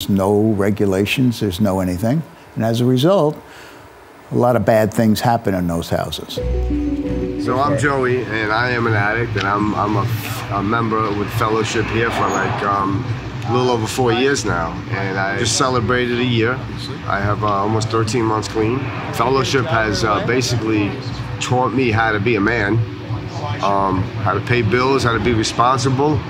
There's no regulations, there's no anything. And as a result, a lot of bad things happen in those houses. So I'm Joey, and I am an addict, and I'm, I'm a, a member with Fellowship here for like um, a little over four years now. And I just celebrated a year. I have uh, almost 13 months clean. Fellowship has uh, basically taught me how to be a man, um, how to pay bills, how to be responsible.